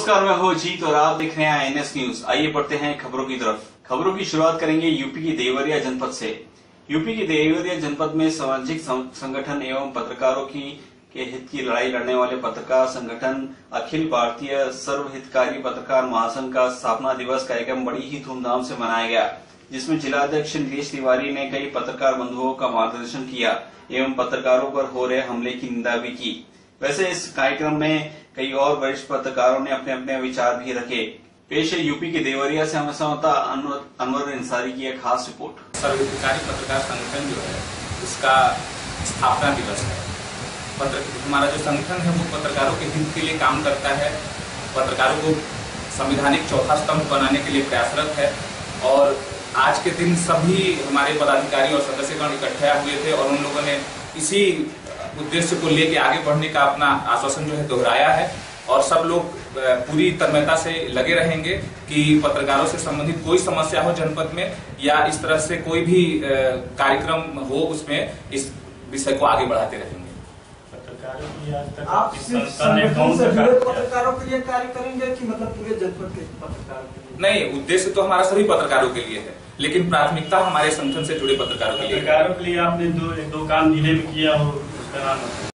नमस्कार, मैं हूँ जीत और आप देख रहे हैं एनएस न्यूज़ आइए बढ़ते हैं खबरों की तरफ़। खबरों की शुरुआत करेंगे यूपी की देवरिया जनपद से। यूपी की देवरिया जनपद में सामाजिक संगठन एवं पत्रकारों की, के हित की लड़ाई लड़ने वाले पत्रकार संगठन अखिल भारतीय सर्वहितकारी पत्रकार महासंघ का स्थापना दिवस कार्यक्रम बड़ी ही धूमधाम से मनाया गया, जिसमें जिलाध्यक्ष नीलेष तिवारी ने कई पत्रकार बंधुओं का मार्गदर्शन किया एवं पत्रकारों पर हो रहे हमले की निंदा भी की। वैसे इस कार्यक्रम में कई और वरिष्ठ पत्रकारों ने अपने अपने विचार भी रखे। पेश है यूपी के देवरिया से हमें संवाददाता अनवर, इंसारी की एक खास रिपोर्ट। सर्वधिकारी पत्रकार संगठन जो है उसका स्थापना दिवस है। पत्र हमारा जो संगठन है वो पत्रकारों के हित के लिए काम करता है। पत्रकारों को संविधानिक चौथा स्तंभ बनाने के लिए प्रयासरत है। और आज के दिन सभी हमारे पदाधिकारी और सदस्यगण इकट्ठे हुए थे और उन लोगों ने इसी उद्देश्य को लेके आगे बढ़ने का अपना आश्वासन जो है दोहराया है और सब लोग पूरी तन्मयता से लगे रहेंगे कि पत्रकारों से संबंधित कोई समस्या हो जनपद में या इस तरह से कोई भी कार्यक्रम हो उसमें इस विषय को आगे बढ़ाते रहेंगे। आप पत्रकारों के लिए कार्य करेंगे कि मतलब पूरे जनपद के पत्रकारों नहीं उद्देश्य तो हमारा सभी पत्रकारों के लिए है लेकिन प्राथमिकता हमारे संगठन से जुड़े पत्रकारों के लिए पत्रकारों के लिए आपने दो दो काम ज़िले में किया हो उसका नाम